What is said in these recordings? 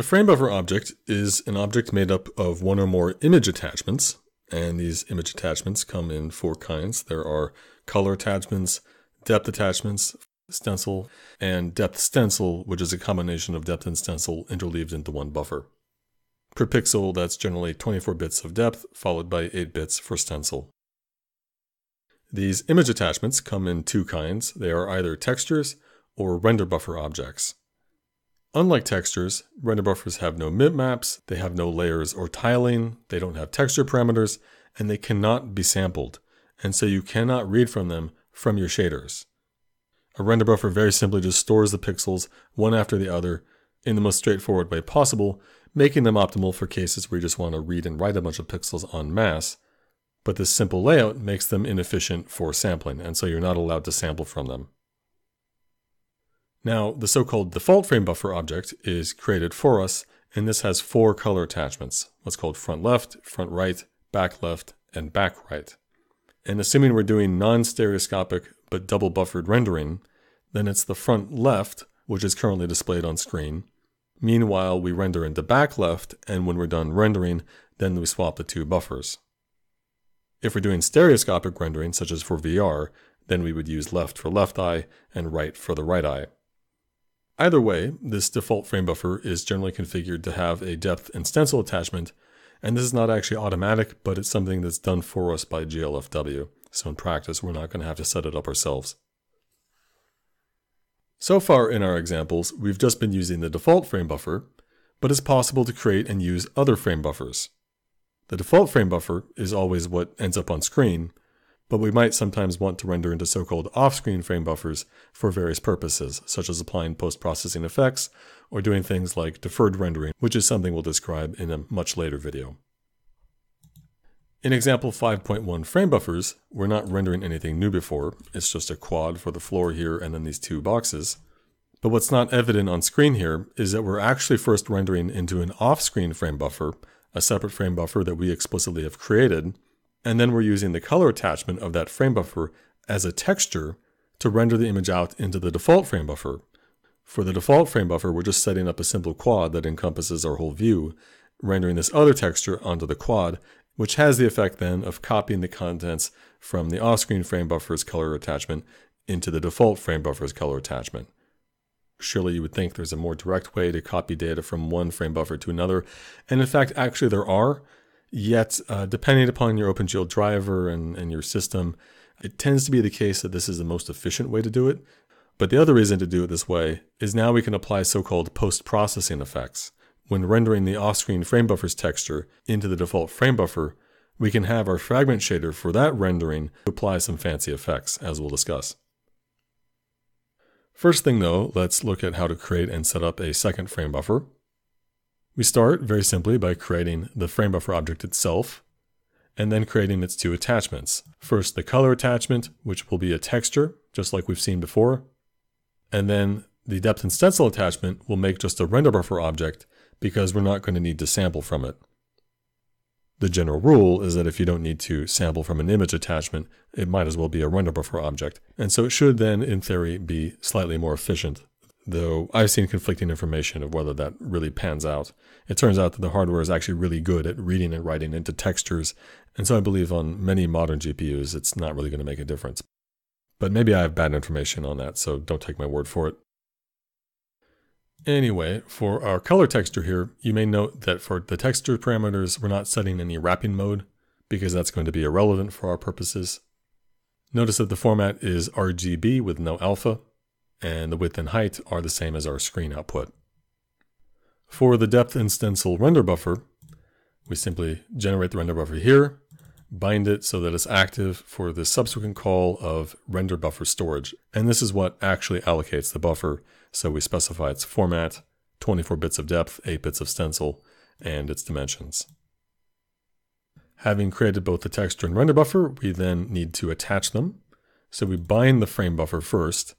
A frame buffer object is an object made up of one or more image attachments, and these image attachments come in four kinds. There are color attachments, depth attachments, stencil, and depth stencil, which is a combination of depth and stencil interleaved into one buffer. Per pixel, that's generally 24 bits of depth, followed by 8 bits for stencil. These image attachments come in two kinds. They are either textures or render buffer objects. Unlike textures, render buffers have no mipmaps, they have no layers or tiling, they don't have texture parameters, and they cannot be sampled, and so you cannot read from them from your shaders. A render buffer very simply just stores the pixels one after the other in the most straightforward way possible, making them optimal for cases where you just want to read and write a bunch of pixels en masse. But this simple layout makes them inefficient for sampling, and so you're not allowed to sample from them. Now, the so-called default frame buffer object is created for us, and this has four color attachments, what's called front left, front right, back left, and back right. And assuming we're doing non-stereoscopic but double buffered rendering, then it's the front left, which is currently displayed on screen. Meanwhile, we render into back left, and when we're done rendering, then we swap the two buffers. If we're doing stereoscopic rendering, such as for VR, then we would use left for left eye and right for the right eye. Either way, this default frame buffer is generally configured to have a depth and stencil attachment, and this is not actually automatic, but it's something that's done for us by GLFW. So in practice, we're not going to have to set it up ourselves. So far in our examples, we've just been using the default frame buffer, but it's possible to create and use other frame buffers. The default frame buffer is always what ends up on screen, but we might sometimes want to render into so-called off-screen frame buffers for various purposes, such as applying post-processing effects or doing things like deferred rendering, which is something we'll describe in a much later video. In example 5.1 frame buffers, we're not rendering anything new before, it's just a quad for the floor here and then these two boxes. But what's not evident on screen here is that we're actually first rendering into an off-screen frame buffer, a separate frame buffer that we explicitly have created, and then we're using the color attachment of that frame buffer as a texture to render the image out into the default frame buffer. For the default frame buffer, we're just setting up a simple quad that encompasses our whole view, rendering this other texture onto the quad, which has the effect then of copying the contents from the off-screen frame buffer's color attachment into the default frame buffer's color attachment. Surely you would think there's a more direct way to copy data from one frame buffer to another, and in fact, actually there are, Yet, uh, depending upon your OpenGL driver and, and your system, it tends to be the case that this is the most efficient way to do it. But the other reason to do it this way is now we can apply so-called post-processing effects. When rendering the off-screen frame buffer's texture into the default frame buffer, we can have our fragment shader for that rendering apply some fancy effects, as we'll discuss. First thing though, let's look at how to create and set up a second frame buffer. We start very simply by creating the frame buffer object itself, and then creating its two attachments. First, the color attachment, which will be a texture, just like we've seen before. And then the depth and stencil attachment will make just a render buffer object because we're not going to need to sample from it. The general rule is that if you don't need to sample from an image attachment, it might as well be a render buffer object. And so it should then, in theory, be slightly more efficient though I've seen conflicting information of whether that really pans out. It turns out that the hardware is actually really good at reading and writing into textures, and so I believe on many modern GPUs it's not really going to make a difference. But maybe I have bad information on that, so don't take my word for it. Anyway, for our color texture here, you may note that for the texture parameters, we're not setting any wrapping mode, because that's going to be irrelevant for our purposes. Notice that the format is RGB with no alpha, and the width and height are the same as our screen output. For the depth and stencil render buffer, we simply generate the render buffer here, bind it so that it's active for the subsequent call of render buffer storage. And this is what actually allocates the buffer. So we specify its format, 24 bits of depth, 8 bits of stencil, and its dimensions. Having created both the texture and render buffer, we then need to attach them. So we bind the frame buffer first,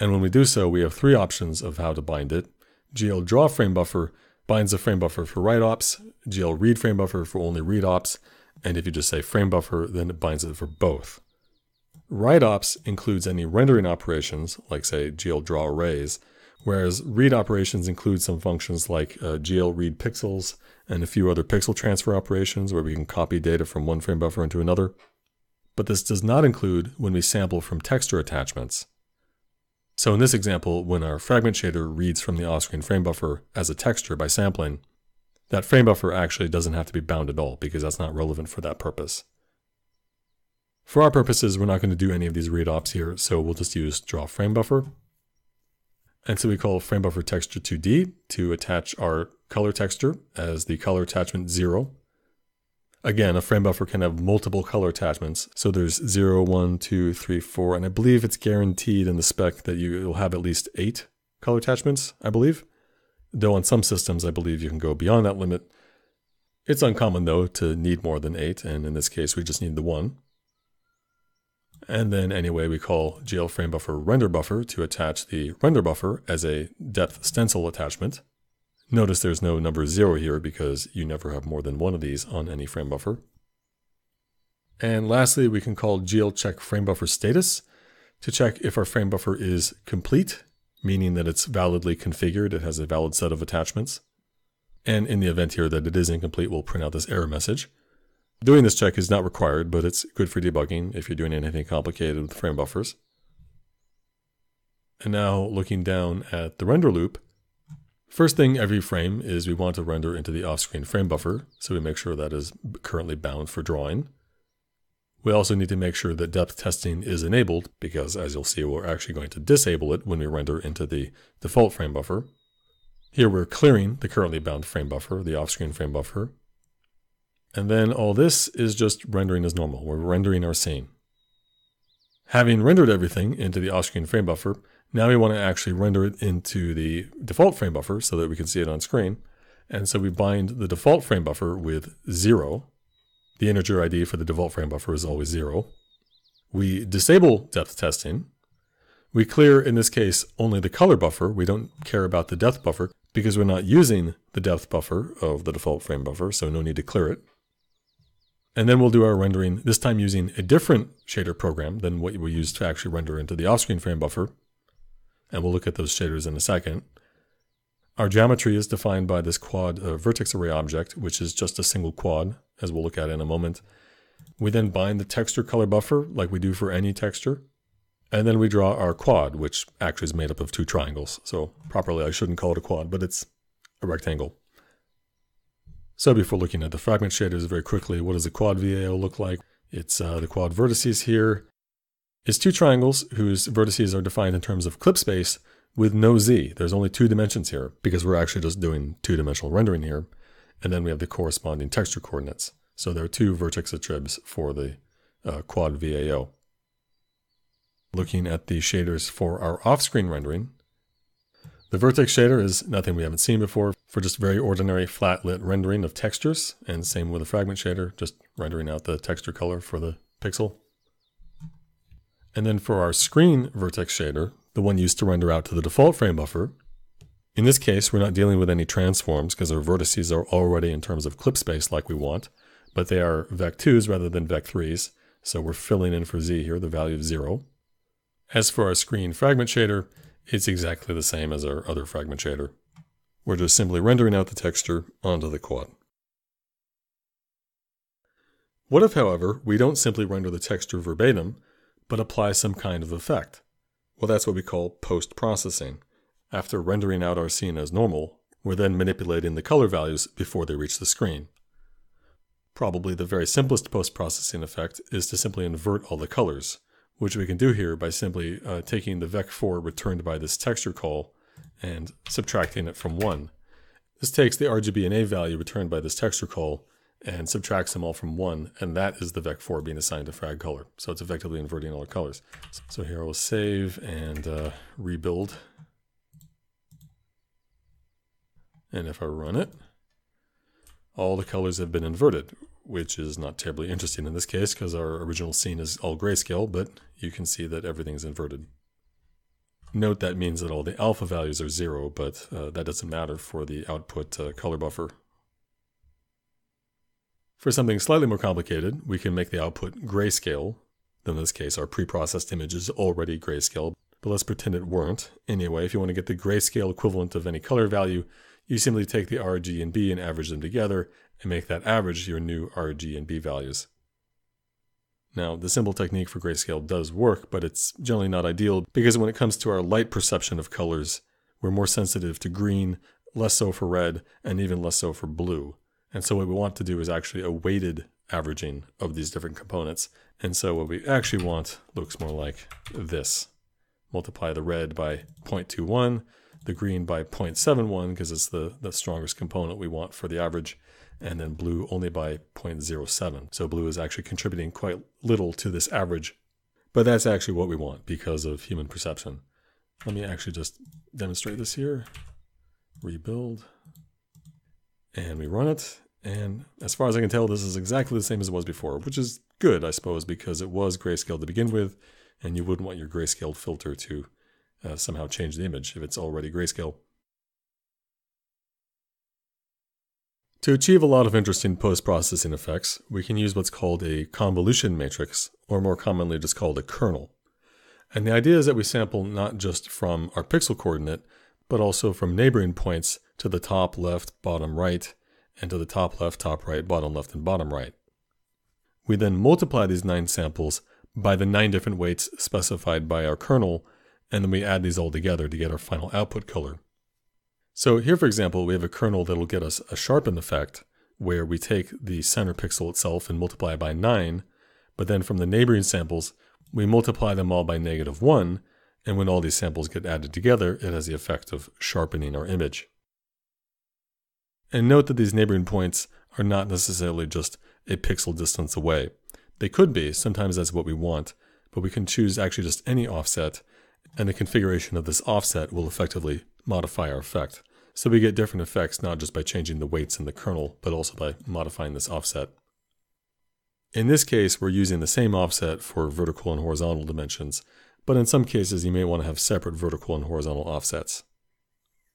and when we do so, we have three options of how to bind it. GL draw frame buffer binds the frame buffer for write ops, GL read frame buffer for only read ops, and if you just say frame buffer, then it binds it for both. Write ops includes any rendering operations, like say GL draw arrays, whereas read operations include some functions like uh, GL read pixels and a few other pixel transfer operations where we can copy data from one frame buffer into another. But this does not include when we sample from texture attachments. So in this example, when our fragment shader reads from the off-screen frame buffer as a texture by sampling, that frame buffer actually doesn't have to be bound at all because that's not relevant for that purpose. For our purposes, we're not going to do any of these read ops here, so we'll just use draw frame buffer. And so we call frame buffer texture 2D to attach our color texture as the color attachment 0 Again, a frame buffer can have multiple color attachments. So there's 0, 1, 2, 3, 4, and I believe it's guaranteed in the spec that you will have at least eight color attachments, I believe. Though on some systems, I believe you can go beyond that limit. It's uncommon, though, to need more than eight, and in this case, we just need the one. And then anyway, we call GL frame buffer render buffer to attach the render buffer as a depth stencil attachment. Notice there's no number zero here because you never have more than one of these on any frame buffer. And lastly, we can call GL check frame buffer status to check if our frame buffer is complete, meaning that it's validly configured, it has a valid set of attachments. And in the event here that it is incomplete, we'll print out this error message. Doing this check is not required, but it's good for debugging if you're doing anything complicated with frame buffers. And now looking down at the render loop, First thing every frame is we want to render into the off-screen frame buffer, so we make sure that is currently bound for drawing. We also need to make sure that depth testing is enabled because as you'll see, we're actually going to disable it when we render into the default frame buffer. Here we're clearing the currently bound frame buffer, the off-screen frame buffer. And then all this is just rendering as normal. We're rendering our scene. Having rendered everything into the off-screen frame buffer, now we want to actually render it into the default frame buffer so that we can see it on screen. And so we bind the default frame buffer with zero. The integer ID for the default frame buffer is always zero. We disable depth testing. We clear, in this case, only the color buffer. We don't care about the depth buffer because we're not using the depth buffer of the default frame buffer, so no need to clear it. And then we'll do our rendering, this time using a different shader program than what we used to actually render into the off-screen frame buffer and we'll look at those shaders in a second. Our geometry is defined by this quad uh, vertex array object, which is just a single quad, as we'll look at in a moment. We then bind the texture color buffer, like we do for any texture. And then we draw our quad, which actually is made up of two triangles. So properly, I shouldn't call it a quad, but it's a rectangle. So before looking at the fragment shaders very quickly, what does a quad VAO look like? It's uh, the quad vertices here, is two triangles whose vertices are defined in terms of clip space with no z. There's only two dimensions here because we're actually just doing two-dimensional rendering here. And then we have the corresponding texture coordinates. So there are two vertex attribs for the uh, quad VAO. Looking at the shaders for our off-screen rendering, the vertex shader is nothing we haven't seen before for just very ordinary flat lit rendering of textures, and same with a fragment shader, just rendering out the texture color for the pixel. And then for our screen vertex shader, the one used to render out to the default frame buffer, in this case, we're not dealing with any transforms because our vertices are already in terms of clip space like we want, but they are vec2s rather than vec3s, so we're filling in for z here, the value of 0. As for our screen fragment shader, it's exactly the same as our other fragment shader. We're just simply rendering out the texture onto the quad. What if, however, we don't simply render the texture verbatim, but apply some kind of effect. Well, that's what we call post-processing. After rendering out our scene as normal, we're then manipulating the color values before they reach the screen. Probably the very simplest post-processing effect is to simply invert all the colors, which we can do here by simply uh, taking the vec4 returned by this texture call and subtracting it from 1. This takes the RGB and A value returned by this texture call and subtracts them all from 1, and that is the vec4 being assigned to frag color. So it's effectively inverting all the colors. So here we'll save and uh, rebuild. And if I run it, all the colors have been inverted, which is not terribly interesting in this case because our original scene is all grayscale, but you can see that everything's inverted. Note that means that all the alpha values are zero, but uh, that doesn't matter for the output uh, color buffer for something slightly more complicated, we can make the output grayscale. In this case, our preprocessed image is already grayscale, but let's pretend it weren't. Anyway, if you want to get the grayscale equivalent of any color value, you simply take the R, G, and B and average them together and make that average your new R, G, and B values. Now, the symbol technique for grayscale does work, but it's generally not ideal because when it comes to our light perception of colors, we're more sensitive to green, less so for red, and even less so for blue. And so what we want to do is actually a weighted averaging of these different components. And so what we actually want looks more like this. Multiply the red by 0.21, the green by 0.71 because it's the, the strongest component we want for the average, and then blue only by 0.07. So blue is actually contributing quite little to this average, but that's actually what we want because of human perception. Let me actually just demonstrate this here. Rebuild. And we run it. And as far as I can tell, this is exactly the same as it was before, which is good, I suppose, because it was grayscale to begin with, and you wouldn't want your grayscale filter to uh, somehow change the image if it's already grayscale. To achieve a lot of interesting post-processing effects, we can use what's called a convolution matrix, or more commonly just called a kernel. And the idea is that we sample not just from our pixel coordinate, but also from neighboring points to the top left, bottom right, and to the top left, top right, bottom left, and bottom right. We then multiply these nine samples by the nine different weights specified by our kernel, and then we add these all together to get our final output color. So here, for example, we have a kernel that'll get us a sharpen effect, where we take the center pixel itself and multiply it by 9, but then from the neighboring samples, we multiply them all by negative 1, and when all these samples get added together, it has the effect of sharpening our image. And note that these neighboring points are not necessarily just a pixel distance away. They could be, sometimes that's what we want, but we can choose actually just any offset, and the configuration of this offset will effectively modify our effect. So we get different effects not just by changing the weights in the kernel, but also by modifying this offset. In this case, we're using the same offset for vertical and horizontal dimensions, but in some cases you may want to have separate vertical and horizontal offsets.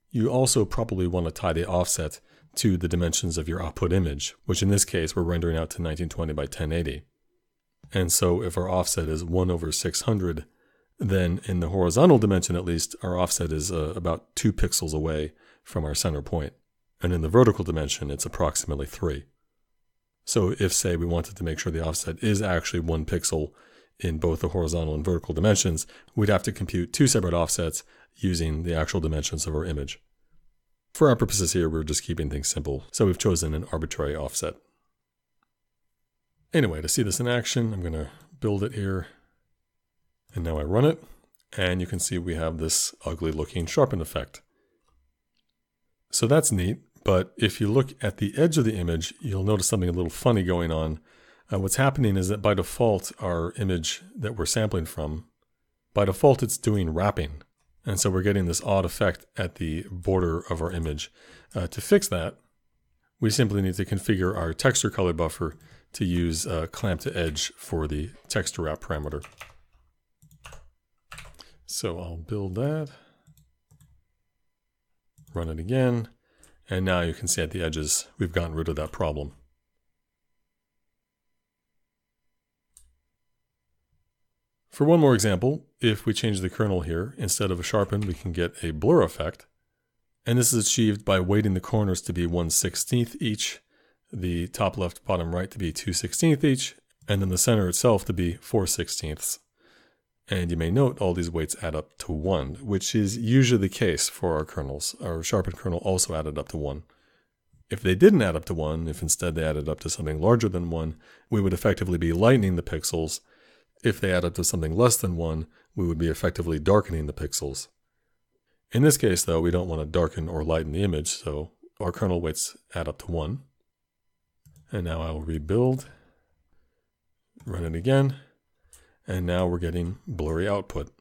You also probably want to tie the offset to the dimensions of your output image, which in this case we're rendering out to 1920 by 1080. And so if our offset is 1 over 600, then in the horizontal dimension at least, our offset is uh, about 2 pixels away from our center point. And in the vertical dimension, it's approximately 3. So if, say, we wanted to make sure the offset is actually 1 pixel in both the horizontal and vertical dimensions, we'd have to compute two separate offsets using the actual dimensions of our image. For our purposes here, we're just keeping things simple, so we've chosen an arbitrary offset. Anyway, to see this in action, I'm going to build it here. And now I run it, and you can see we have this ugly looking sharpen effect. So that's neat, but if you look at the edge of the image, you'll notice something a little funny going on. Uh, what's happening is that by default, our image that we're sampling from, by default it's doing wrapping. And so we're getting this odd effect at the border of our image. Uh, to fix that, we simply need to configure our texture color buffer to use uh, clamp to edge for the texture wrap parameter. So I'll build that, run it again, and now you can see at the edges we've gotten rid of that problem. For one more example, if we change the kernel here, instead of a sharpen, we can get a blur effect. And this is achieved by weighting the corners to be 1 16th each, the top left, bottom right to be 2 16th each, and then the center itself to be 4 16ths. And you may note all these weights add up to 1, which is usually the case for our kernels. Our sharpened kernel also added up to 1. If they didn't add up to 1, if instead they added up to something larger than 1, we would effectively be lightening the pixels if they add up to something less than 1, we would be effectively darkening the pixels. In this case, though, we don't want to darken or lighten the image, so our kernel weights add up to 1. And now I will rebuild, run it again, and now we're getting blurry output.